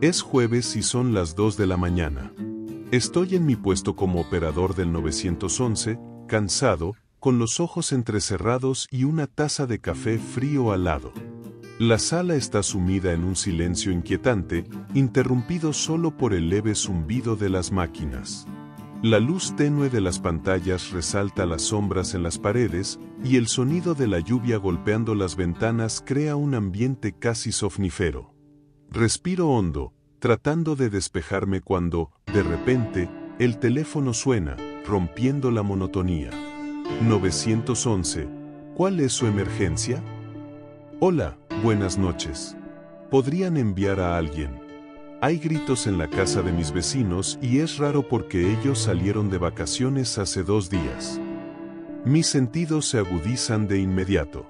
Es jueves y son las 2 de la mañana. Estoy en mi puesto como operador del 911, cansado, con los ojos entrecerrados y una taza de café frío al lado. La sala está sumida en un silencio inquietante, interrumpido solo por el leve zumbido de las máquinas. La luz tenue de las pantallas resalta las sombras en las paredes y el sonido de la lluvia golpeando las ventanas crea un ambiente casi sofnífero. Respiro hondo, tratando de despejarme cuando, de repente, el teléfono suena, rompiendo la monotonía. 911. ¿Cuál es su emergencia? Hola, buenas noches. ¿Podrían enviar a alguien? Hay gritos en la casa de mis vecinos y es raro porque ellos salieron de vacaciones hace dos días. Mis sentidos se agudizan de inmediato.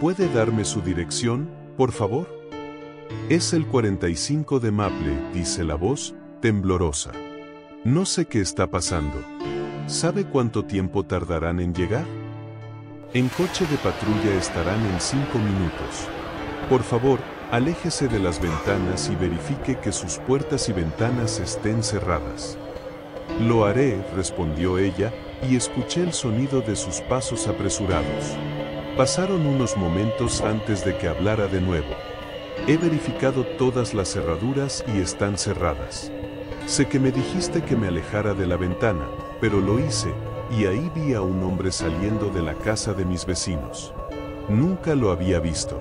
¿Puede darme su dirección, por favor? Es el 45 de Maple, dice la voz, temblorosa. No sé qué está pasando. ¿Sabe cuánto tiempo tardarán en llegar? En coche de patrulla estarán en cinco minutos. Por favor, aléjese de las ventanas y verifique que sus puertas y ventanas estén cerradas. Lo haré, respondió ella, y escuché el sonido de sus pasos apresurados. Pasaron unos momentos antes de que hablara de nuevo. He verificado todas las cerraduras y están cerradas. Sé que me dijiste que me alejara de la ventana, pero lo hice, y ahí vi a un hombre saliendo de la casa de mis vecinos. Nunca lo había visto.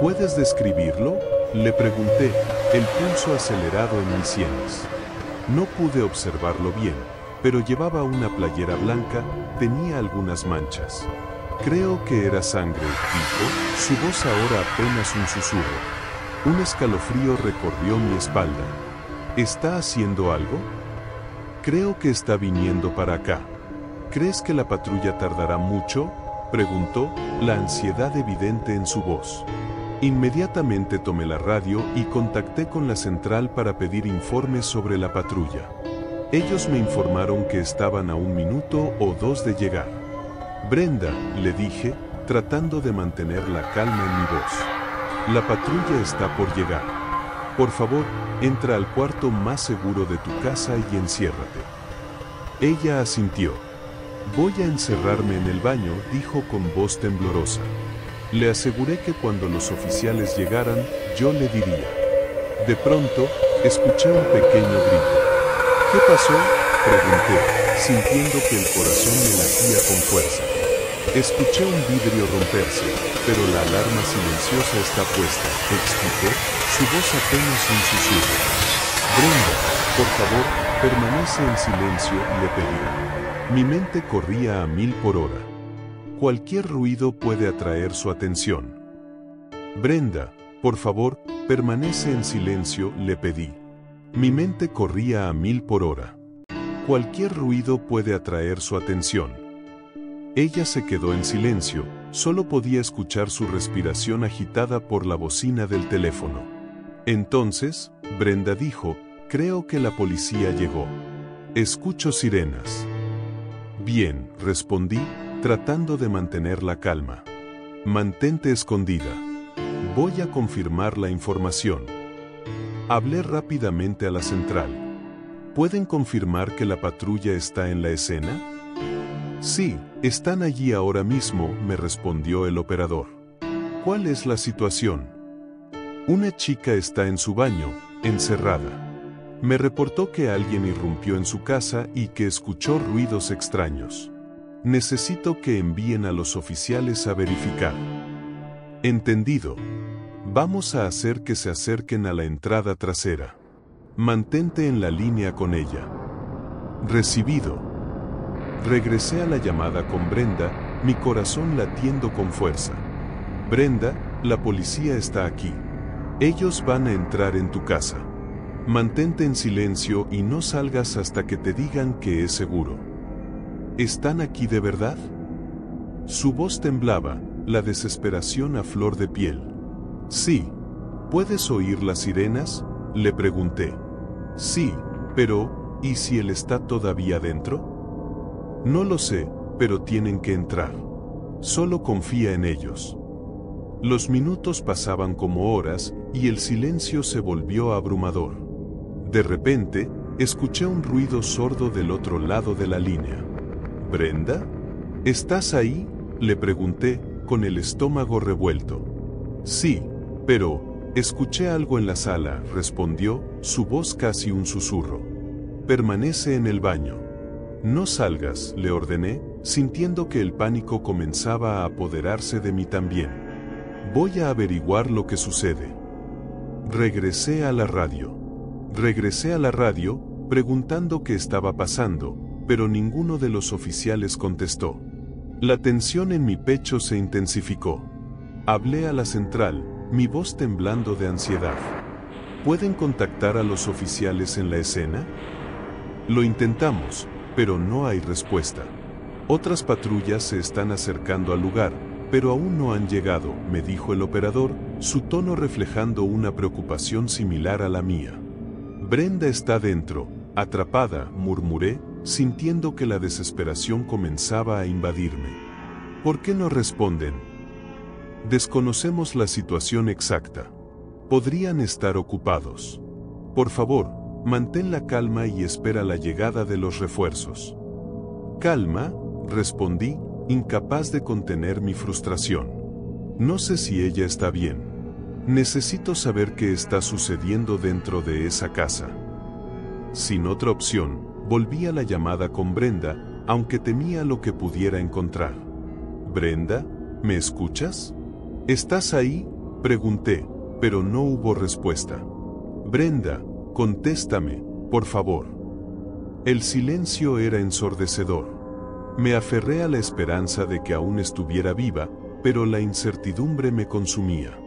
¿Puedes describirlo? Le pregunté, el pulso acelerado en mis sienes. No pude observarlo bien, pero llevaba una playera blanca, tenía algunas manchas. Creo que era sangre, dijo, su voz ahora apenas un susurro. Un escalofrío recorrió mi espalda. ¿Está haciendo algo? Creo que está viniendo para acá. ¿Crees que la patrulla tardará mucho? Preguntó, la ansiedad evidente en su voz. Inmediatamente tomé la radio y contacté con la central para pedir informes sobre la patrulla. Ellos me informaron que estaban a un minuto o dos de llegar. Brenda, le dije, tratando de mantener la calma en mi voz. La patrulla está por llegar. Por favor, entra al cuarto más seguro de tu casa y enciérrate. Ella asintió. Voy a encerrarme en el baño, dijo con voz temblorosa. Le aseguré que cuando los oficiales llegaran, yo le diría. De pronto, escuché un pequeño grito. ¿Qué pasó? Pregunté sintiendo que el corazón me latía con fuerza. Escuché un vidrio romperse, pero la alarma silenciosa está puesta, explicó, su voz apenas un susurro. Brenda, por favor, permanece en silencio, le pedí. Mi mente corría a mil por hora. Cualquier ruido puede atraer su atención. Brenda, por favor, permanece en silencio, le pedí. Mi mente corría a mil por hora. Cualquier ruido puede atraer su atención. Ella se quedó en silencio, solo podía escuchar su respiración agitada por la bocina del teléfono. Entonces, Brenda dijo, creo que la policía llegó. Escucho sirenas. Bien, respondí, tratando de mantener la calma. Mantente escondida. Voy a confirmar la información. Hablé rápidamente a la central. ¿Pueden confirmar que la patrulla está en la escena? Sí, están allí ahora mismo, me respondió el operador. ¿Cuál es la situación? Una chica está en su baño, encerrada. Me reportó que alguien irrumpió en su casa y que escuchó ruidos extraños. Necesito que envíen a los oficiales a verificar. Entendido. Vamos a hacer que se acerquen a la entrada trasera. Mantente en la línea con ella. Recibido. Regresé a la llamada con Brenda, mi corazón latiendo con fuerza. Brenda, la policía está aquí. Ellos van a entrar en tu casa. Mantente en silencio y no salgas hasta que te digan que es seguro. ¿Están aquí de verdad? Su voz temblaba, la desesperación a flor de piel. Sí. ¿Puedes oír las sirenas? Le pregunté. Sí, pero, ¿y si él está todavía dentro? No lo sé, pero tienen que entrar. Solo confía en ellos. Los minutos pasaban como horas y el silencio se volvió abrumador. De repente, escuché un ruido sordo del otro lado de la línea. ¿Brenda? ¿Estás ahí? Le pregunté, con el estómago revuelto. Sí, pero, escuché algo en la sala, respondió, su voz casi un susurro. Permanece en el baño. No salgas, le ordené, sintiendo que el pánico comenzaba a apoderarse de mí también. Voy a averiguar lo que sucede. Regresé a la radio. Regresé a la radio, preguntando qué estaba pasando, pero ninguno de los oficiales contestó. La tensión en mi pecho se intensificó. Hablé a la central, mi voz temblando de ansiedad. ¿Pueden contactar a los oficiales en la escena? Lo intentamos, pero no hay respuesta. Otras patrullas se están acercando al lugar, pero aún no han llegado, me dijo el operador, su tono reflejando una preocupación similar a la mía. Brenda está dentro, atrapada, murmuré, sintiendo que la desesperación comenzaba a invadirme. ¿Por qué no responden? Desconocemos la situación exacta. Podrían estar ocupados. Por favor, mantén la calma y espera la llegada de los refuerzos. Calma, respondí, incapaz de contener mi frustración. No sé si ella está bien. Necesito saber qué está sucediendo dentro de esa casa. Sin otra opción, volví a la llamada con Brenda, aunque temía lo que pudiera encontrar. Brenda, ¿me escuchas? ¿Estás ahí? Pregunté, pero no hubo respuesta. Brenda, contéstame, por favor. El silencio era ensordecedor. Me aferré a la esperanza de que aún estuviera viva, pero la incertidumbre me consumía.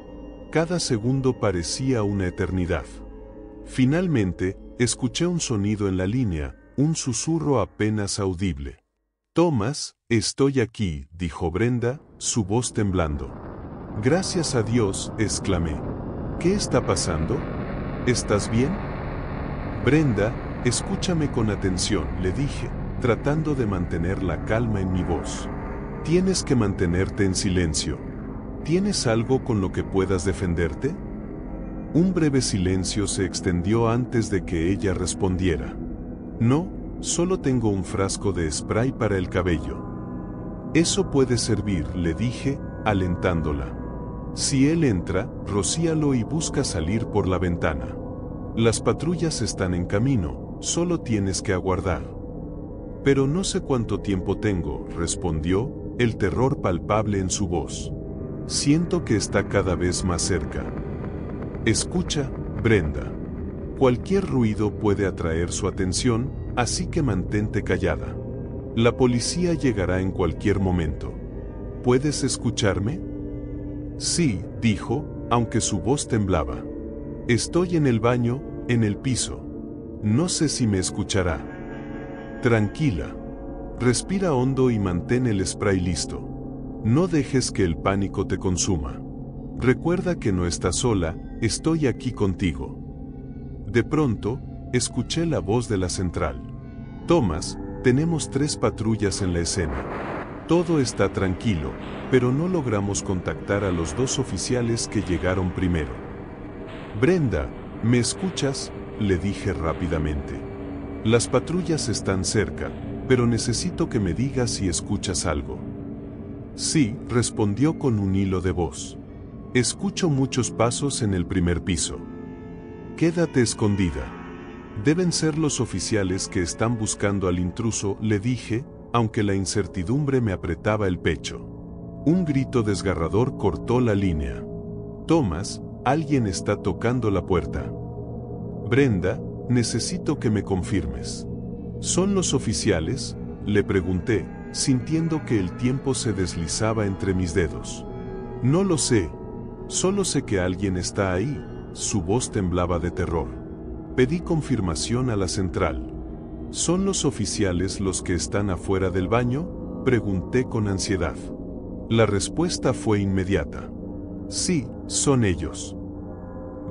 Cada segundo parecía una eternidad. Finalmente, escuché un sonido en la línea, un susurro apenas audible. Tomás, estoy aquí, dijo Brenda, su voz temblando. Gracias a Dios, exclamé. ¿Qué está pasando? ¿Estás bien? Brenda, escúchame con atención, le dije tratando de mantener la calma en mi voz. Tienes que mantenerte en silencio. ¿Tienes algo con lo que puedas defenderte? Un breve silencio se extendió antes de que ella respondiera. No, solo tengo un frasco de spray para el cabello. Eso puede servir, le dije, alentándola. Si él entra, rocíalo y busca salir por la ventana. Las patrullas están en camino, solo tienes que aguardar. Pero no sé cuánto tiempo tengo, respondió, el terror palpable en su voz. Siento que está cada vez más cerca. Escucha, Brenda. Cualquier ruido puede atraer su atención, así que mantente callada. La policía llegará en cualquier momento. ¿Puedes escucharme? Sí, dijo, aunque su voz temblaba. Estoy en el baño, en el piso. No sé si me escuchará. Tranquila. Respira hondo y mantén el spray listo. No dejes que el pánico te consuma. Recuerda que no estás sola, estoy aquí contigo. De pronto, escuché la voz de la central. Tomás, tenemos tres patrullas en la escena. Todo está tranquilo, pero no logramos contactar a los dos oficiales que llegaron primero. Brenda, ¿me escuchas? Le dije rápidamente. Las patrullas están cerca, pero necesito que me digas si escuchas algo. Sí, respondió con un hilo de voz. Escucho muchos pasos en el primer piso. Quédate escondida. Deben ser los oficiales que están buscando al intruso, le dije, aunque la incertidumbre me apretaba el pecho. Un grito desgarrador cortó la línea. Tomás, alguien está tocando la puerta. Brenda, Necesito que me confirmes. ¿Son los oficiales? Le pregunté, sintiendo que el tiempo se deslizaba entre mis dedos. No lo sé. Solo sé que alguien está ahí. Su voz temblaba de terror. Pedí confirmación a la central. ¿Son los oficiales los que están afuera del baño? Pregunté con ansiedad. La respuesta fue inmediata. Sí, son ellos.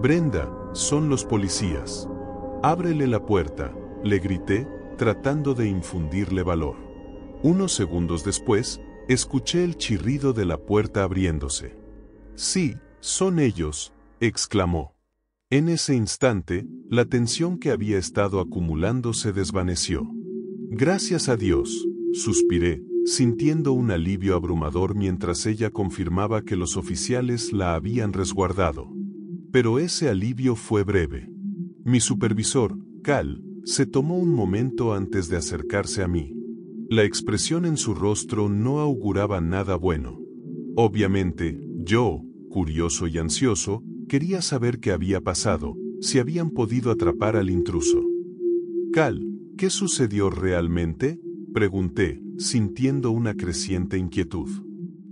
Brenda, son los policías. Ábrele la puerta, le grité, tratando de infundirle valor. Unos segundos después, escuché el chirrido de la puerta abriéndose. Sí, son ellos, exclamó. En ese instante, la tensión que había estado acumulando se desvaneció. Gracias a Dios, suspiré, sintiendo un alivio abrumador mientras ella confirmaba que los oficiales la habían resguardado. Pero ese alivio fue breve. Mi supervisor, Cal, se tomó un momento antes de acercarse a mí. La expresión en su rostro no auguraba nada bueno. Obviamente, yo, curioso y ansioso, quería saber qué había pasado, si habían podido atrapar al intruso. Cal, ¿qué sucedió realmente? Pregunté, sintiendo una creciente inquietud.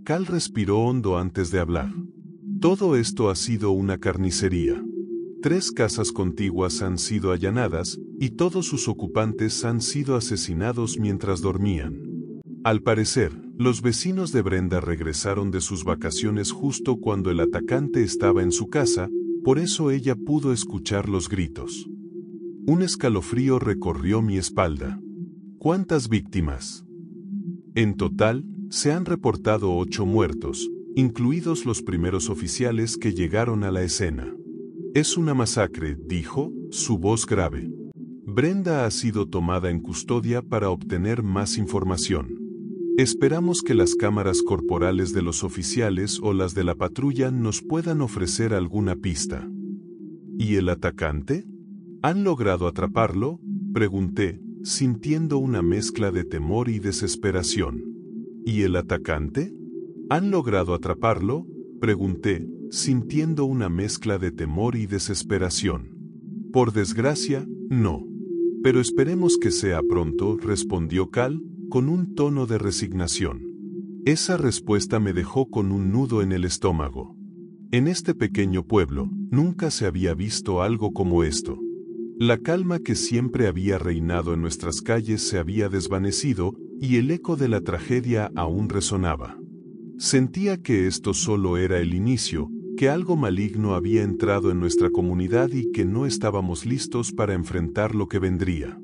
Cal respiró hondo antes de hablar. Todo esto ha sido una carnicería. Tres casas contiguas han sido allanadas, y todos sus ocupantes han sido asesinados mientras dormían. Al parecer, los vecinos de Brenda regresaron de sus vacaciones justo cuando el atacante estaba en su casa, por eso ella pudo escuchar los gritos. Un escalofrío recorrió mi espalda. ¿Cuántas víctimas? En total, se han reportado ocho muertos, incluidos los primeros oficiales que llegaron a la escena. Es una masacre, dijo, su voz grave. Brenda ha sido tomada en custodia para obtener más información. Esperamos que las cámaras corporales de los oficiales o las de la patrulla nos puedan ofrecer alguna pista. ¿Y el atacante? ¿Han logrado atraparlo? Pregunté, sintiendo una mezcla de temor y desesperación. ¿Y el atacante? ¿Han logrado atraparlo? Pregunté, sintiendo una mezcla de temor y desesperación. Por desgracia, no. Pero esperemos que sea pronto, respondió Cal, con un tono de resignación. Esa respuesta me dejó con un nudo en el estómago. En este pequeño pueblo, nunca se había visto algo como esto. La calma que siempre había reinado en nuestras calles se había desvanecido, y el eco de la tragedia aún resonaba. Sentía que esto solo era el inicio, que algo maligno había entrado en nuestra comunidad y que no estábamos listos para enfrentar lo que vendría.